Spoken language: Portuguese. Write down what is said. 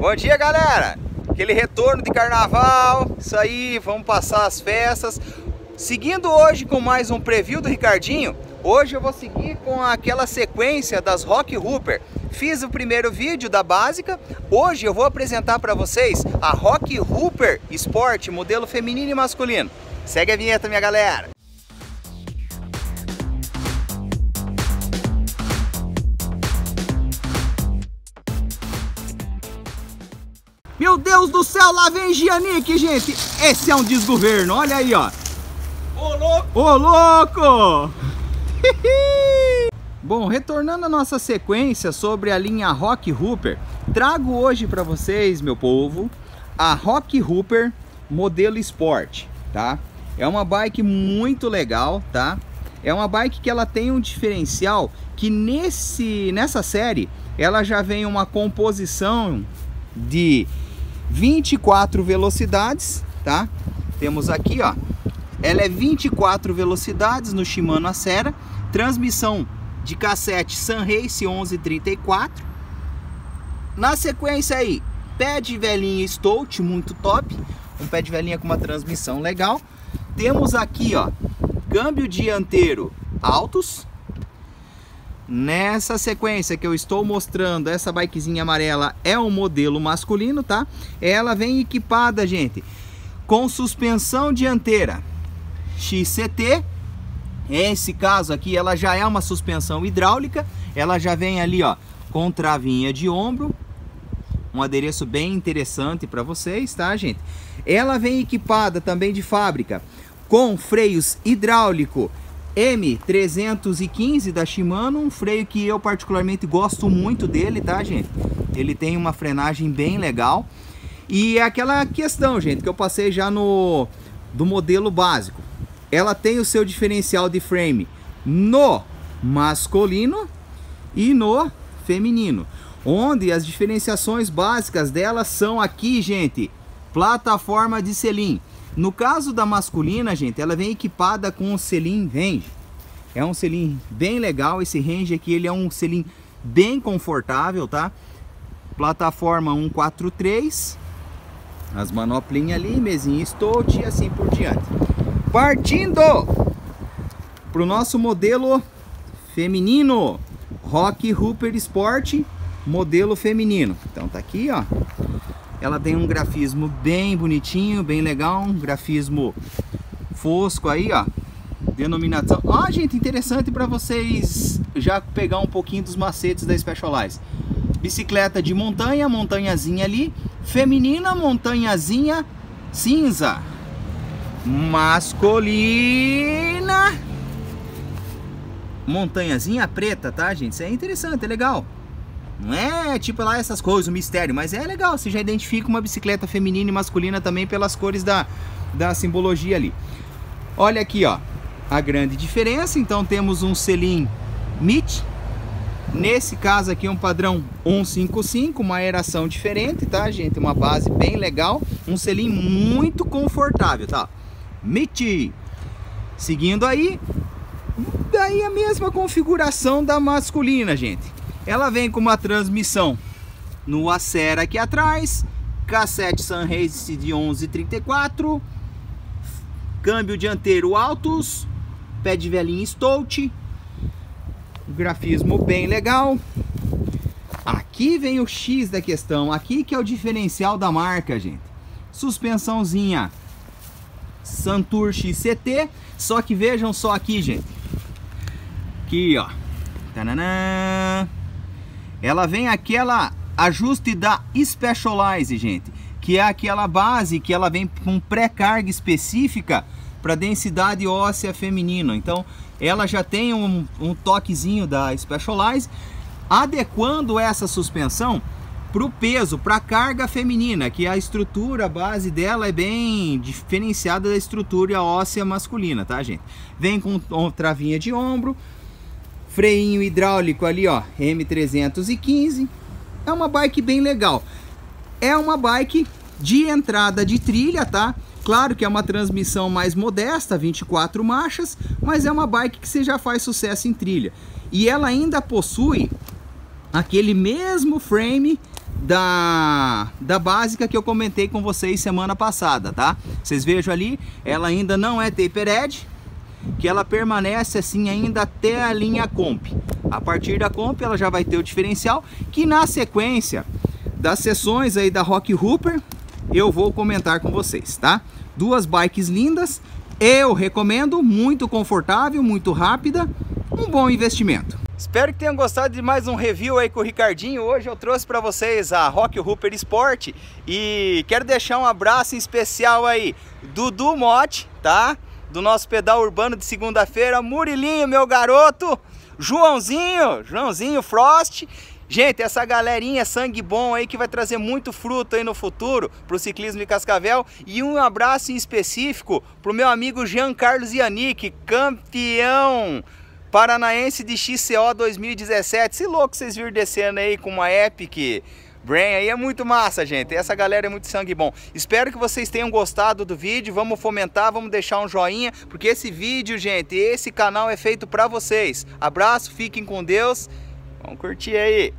Bom dia, galera! Aquele retorno de carnaval, isso aí, vamos passar as festas. Seguindo hoje com mais um preview do Ricardinho, hoje eu vou seguir com aquela sequência das Rock Hooper. Fiz o primeiro vídeo da básica, hoje eu vou apresentar para vocês a Rock Hooper Sport, modelo feminino e masculino. Segue a vinheta, minha galera! Meu Deus do céu, lá vem Giannick, gente. Esse é um desgoverno, olha aí, ó. Ô, louco! Ô, louco! Bom, retornando à nossa sequência sobre a linha Rock Hooper, trago hoje para vocês, meu povo, a Rock Hooper modelo Sport, tá? É uma bike muito legal, tá? É uma bike que ela tem um diferencial que nesse, nessa série ela já vem uma composição de 24 velocidades, tá? Temos aqui, ó, ela é 24 velocidades no Shimano Acera, transmissão de cassete Sunrace 1134. Na sequência aí, pé de velhinha Stout, muito top, um pé de velhinha com uma transmissão legal. Temos aqui, ó, câmbio dianteiro Altos, Nessa sequência que eu estou mostrando, essa bikezinha amarela é um modelo masculino, tá? Ela vem equipada, gente, com suspensão dianteira XCT. Esse caso aqui, ela já é uma suspensão hidráulica. Ela já vem ali, ó, com travinha de ombro. Um adereço bem interessante para vocês, tá, gente? Ela vem equipada também de fábrica com freios hidráulico M315 da Shimano, um freio que eu particularmente gosto muito dele, tá, gente? Ele tem uma frenagem bem legal. E é aquela questão, gente, que eu passei já no do modelo básico. Ela tem o seu diferencial de frame no masculino e no feminino. Onde as diferenciações básicas dela são aqui, gente, plataforma de selim. No caso da masculina, gente, ela vem equipada com o selim range. É um selim bem legal, esse range aqui ele é um selim bem confortável, tá? Plataforma 143, as manoplinhas ali, mesinha stout e assim por diante. Partindo para o nosso modelo feminino, Rock Hooper Sport, modelo feminino. Então tá aqui, ó, ela tem um grafismo bem bonitinho, bem legal, um grafismo fosco aí, ó. Denominação. Ó, ah, gente, interessante para vocês já pegar um pouquinho dos macetes da Specialized. Bicicleta de montanha, montanhazinha ali. Feminina, montanhazinha cinza. Masculina. Montanhazinha preta, tá, gente? Isso é interessante, é legal. Não é tipo lá essas coisas, o um mistério, mas é legal. Você já identifica uma bicicleta feminina e masculina também pelas cores da, da simbologia ali. Olha aqui, ó, a grande diferença. Então temos um selim MIT. Nesse caso aqui um padrão 155, uma aeração diferente, tá, gente? Uma base bem legal, um selim muito confortável, tá? MIT. Seguindo aí, daí a mesma configuração da masculina, gente. Ela vem com uma transmissão no Acera aqui atrás, cassete Sunrace de 1134, câmbio dianteiro Altos, pé de velhinho Stout, grafismo bem legal. Aqui vem o X da questão, aqui que é o diferencial da marca, gente. Suspensãozinha Santur XCT, só que vejam só aqui, gente. Aqui, ó. Tananã ela vem aquela ajuste da Specialized, gente, que é aquela base que ela vem com pré-carga específica para densidade óssea feminina. Então, ela já tem um, um toquezinho da Specialized, adequando essa suspensão para o peso, para a carga feminina, que a estrutura, a base dela é bem diferenciada da estrutura óssea masculina, tá, gente? Vem com travinha de ombro, Freinho hidráulico ali, ó, M315. É uma bike bem legal. É uma bike de entrada de trilha, tá? Claro que é uma transmissão mais modesta, 24 marchas, mas é uma bike que você já faz sucesso em trilha. E ela ainda possui aquele mesmo frame da, da básica que eu comentei com vocês semana passada, tá? Vocês vejam ali, ela ainda não é tapered, que ela permanece assim ainda até a linha Comp. A partir da Comp ela já vai ter o diferencial, que na sequência das sessões aí da Rock Hooper, eu vou comentar com vocês, tá? Duas bikes lindas, eu recomendo, muito confortável, muito rápida, um bom investimento. Espero que tenham gostado de mais um review aí com o Ricardinho. Hoje eu trouxe para vocês a Rock Hooper Sport e quero deixar um abraço especial aí Dudu Mote, tá? Do nosso pedal urbano de segunda-feira, Murilinho, meu garoto, Joãozinho, Joãozinho Frost Gente, essa galerinha sangue bom aí que vai trazer muito fruto aí no futuro para o ciclismo de Cascavel. E um abraço em específico para o meu amigo Jean Carlos Yannick, campeão paranaense de XCO 2017. Se louco vocês viram descendo aí com uma Epic Brain aí é muito massa, gente. Essa galera é muito sangue bom. Espero que vocês tenham gostado do vídeo. Vamos fomentar, vamos deixar um joinha, porque esse vídeo, gente, esse canal é feito para vocês. Abraço, fiquem com Deus. Vamos curtir aí.